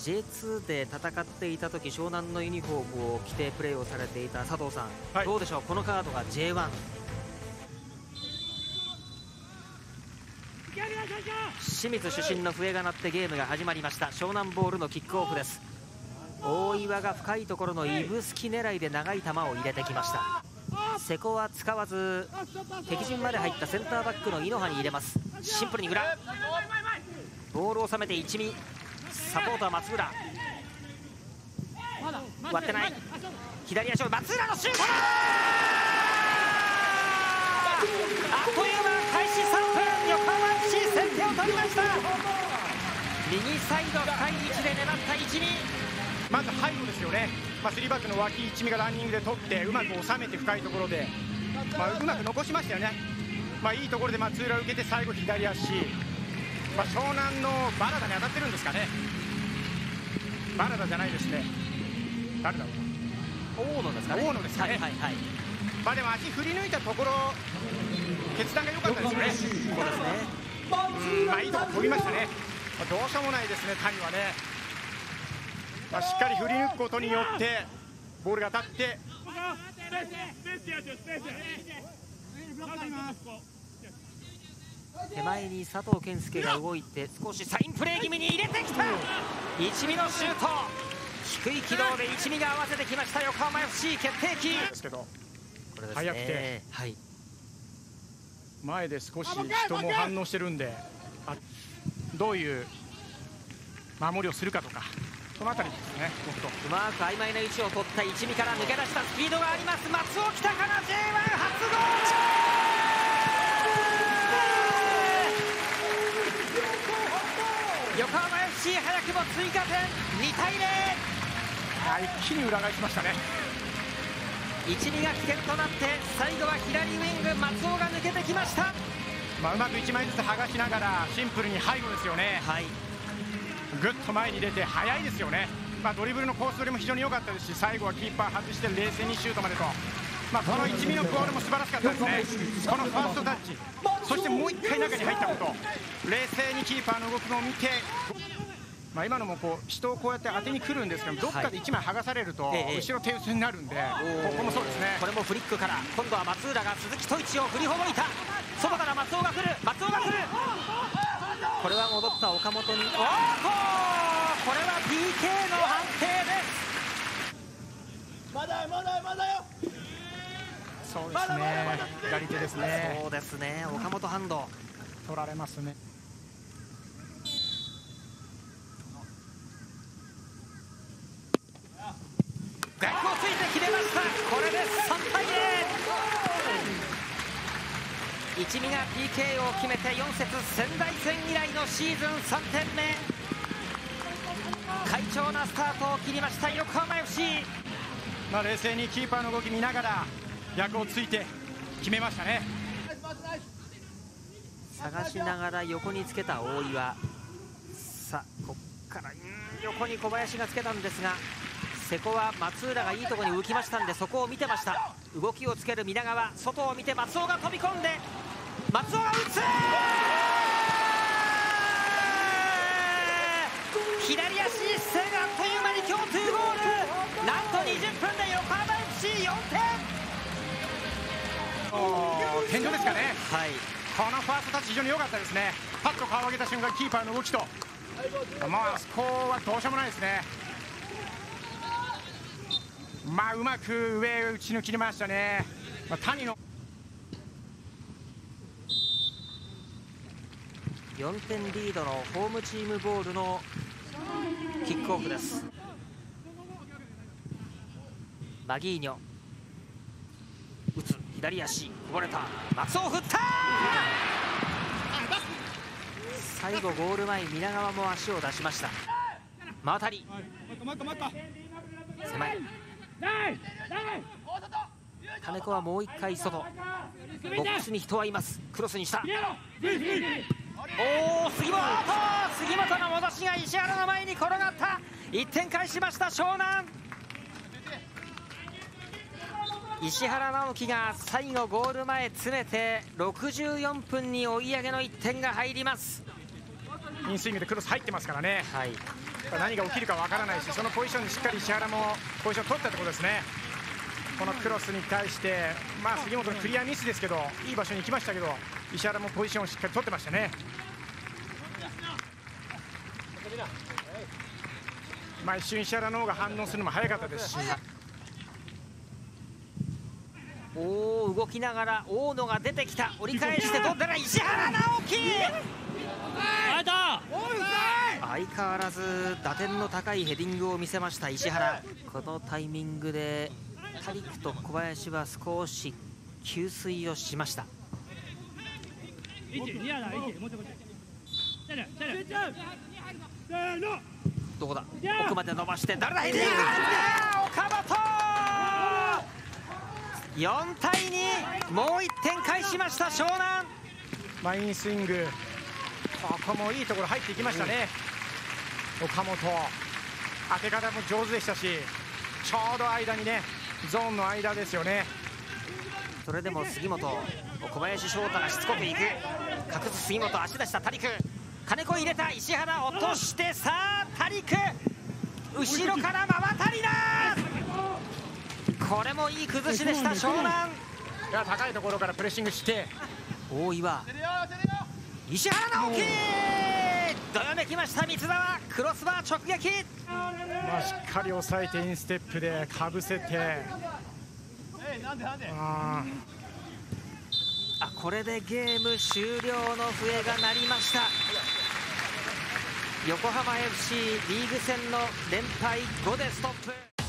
J2 で戦っていた時湘南のユニフォームを着てプレーをされていた佐藤さん、はい、どうでしょう？このカードが J1 清水主審の笛が鳴ってゲームが始まりました。湘南ボールのキックオフです。大岩が深いところの指宿狙いで長い球を入れてきました。瀬古は使わず敵陣まで入ったセンターバックの井ノ葉に入れます。シンプルに裏。ボールを収めて一味サポートは松浦。割ってない。左足を松浦のシュートあっという間開始3分。横浜 FC 先手を取りました。右サイド深い位置で粘った一味まず背後ですよね、まあ、3バックの脇一味がランニングで取ってうまく収めて深いところで、まあ、うまく残しましたよね、まあ、いいところで松浦受けて最後左足まあ、湘南のバラダに当たってるんですかね。バラダじゃないですね。誰だろう大野ですかね。大野ですかね、はいはいはい、まあでも足振り抜いたところ決断が良かったですよね。そうですね。うんまあいいとこ飛びましたね、まあ、どうしようもないですね谷はね、まあ、しっかり振り抜くことによってボールが当たって手前に佐藤健介が動いて少しサインプレー気味に入れてきた。一味のシュート。低い軌道で一味が合わせてきました。横浜 FC 決定機。ですけどこれです、ね、速くて、はい、前で少し人も反応してるんであどういう守りをするかとかそのあたりですねうまく曖昧な位置を取った一味から抜け出したスピードがあります。松尾北から J1 初ゴール横浜 FC 早くも追加点2対0一気に裏返しましたね一味が危険となって最後は左ウイング松尾が抜けてきました。まあ、うまく1枚ずつ剥がしながらシンプルに背後ですよね、はい、ぐっと前に出て速いですよね、まあ、ドリブルのコース取りも非常に良かったですし最後はキーパー外して冷静にシュートまでと。まあ、この一味のボールも素晴らしかったですね、このファーストタッチ、そしてもう1回中に入ったこと、冷静にキーパーの動きも見て、まあ、今のもこう人をこうやって当てに来るんですけど、どっかで1枚剥がされると、後ろ手薄になるんで、ここもそうですね。これもフリックから、今度は松浦が鈴木と一を振りほどいた、外から松尾が来る、松尾が来る、これは戻った岡本に、おっと、これは PK の判定です。まだまだまだよそうですね。左手ですね。そうですね。岡本ハンド取られますね。逆をついて決めました。これで3対0一味が PK を決めて4節仙台戦以来のシーズン3点目。快調なスタートを切りました横浜 FC まあ冷静にキーパーの動き見ながら逆をついて決めましたね。探しながら横につけた大岩。さあこっから横に小林がつけたんですが瀬古は松浦がいいところに浮きましたんでそこを見てました。動きをつける皆川外を見て松尾が飛び込んで松尾が打つ!左足一斉があっという間に今日2ゴール。なんと20分で天井ですかね、はい、このファーストタッチ非常に良かったですね。パッと顔を上げた瞬間キーパーの動きと。まああそこはどうしようもないですね。まあうまく上打ち抜きましたね、まあ、谷の。4点リードのホームチームボールのキックオフです。マギーニョ左足こぼれた。松尾振った最後ゴール前皆川も足を出しました。真渡り狭い。金子はもう一回外。ボックスに人はいます。クロスにした。おお杉本。杉本の戻しが石原の前に転がった。1点返しました湘南石原直樹が最後ゴール前詰めて64分に追い上げの1点が入ります。インスイングでクロス入ってますからね、はい、何が起きるかわからないしそのポジションにしっかり石原もポジション取ったってことですね。このクロスに対してまあ杉本のクリアミスですけどいい場所に行きましたけど石原もポジションをしっかり取ってましたね。まあ一瞬石原の方が反応するのも早かったですしおお動きながら大野が出てきた。折り返してどうだら石原直樹。相変わらず打点の高いヘディングを見せました石原。このタイミングでタリクと小林は少し給水をしました。どこだ？奥まで伸ばして誰だ？ヘディング。岡本4対2もう1点返しました湘南。マインスイング。ここもいいところ入っていきましたね、うん、岡本。当て方も上手でしたしちょうど間にねゾーンの間ですよね。それでも杉本小林翔太がしつこくいく。隠す杉本足出したタリク。金子入れた石原落としてさあタリク。後ろから馬渡りだこれもいい崩しでした湘南。いや高いところからプレッシングして大岩。石原直樹。どよめきました三沢クロスバー直撃。まあ、しっかり抑えてインステップでかぶせて。あこれでゲーム終了の笛が鳴りました。横浜 FC リーグ戦の連敗5でストップ